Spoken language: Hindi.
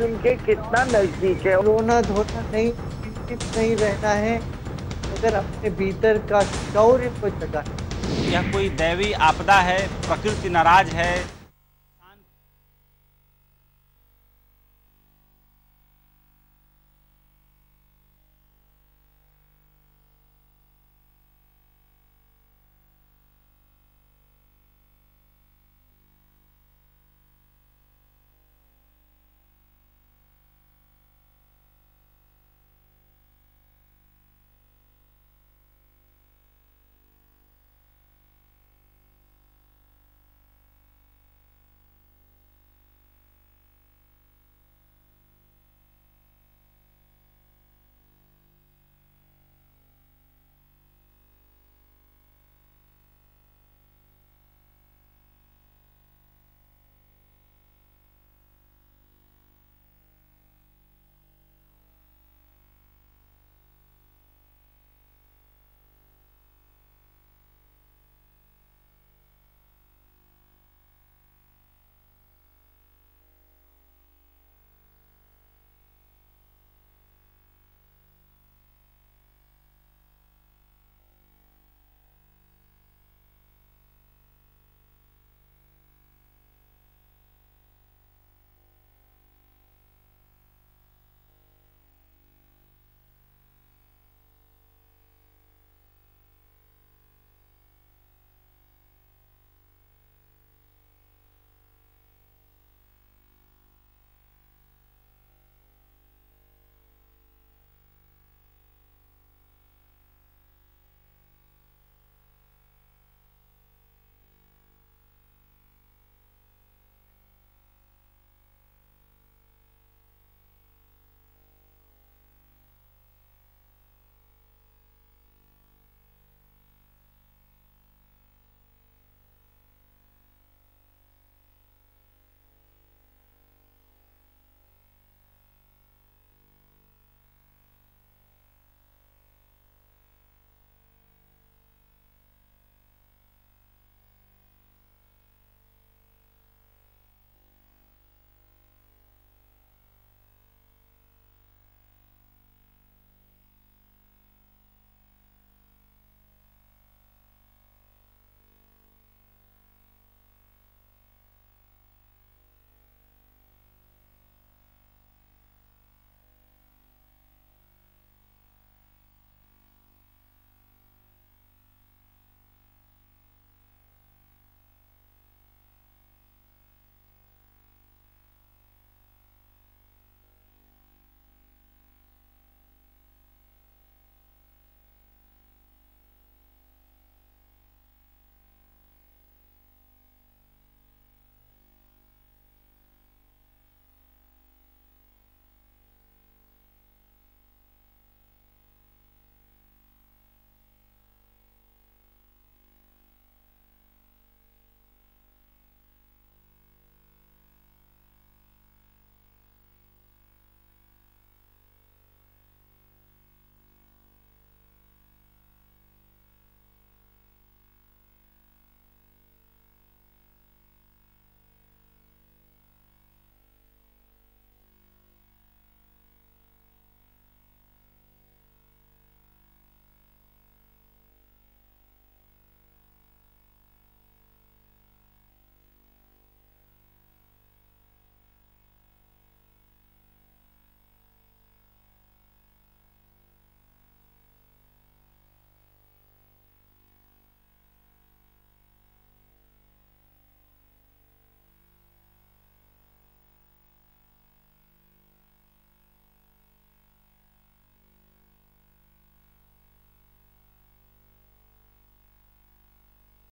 के कितना नज़दीक है? रोना धोना नहीं नहीं रहना है। अगर अपने भीतर का शौर्य को जगा यह कोई दैवी आपदा है प्रकृति नाराज़ है